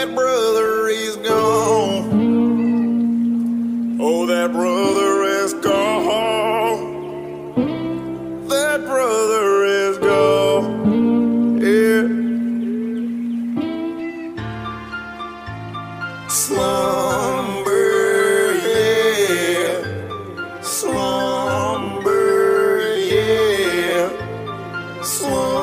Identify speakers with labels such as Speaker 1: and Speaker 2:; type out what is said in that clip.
Speaker 1: that brother is gone. Oh, that brother is gone. That brother is gone. Yeah. Slumber, yeah. Slumber, yeah. Slumber.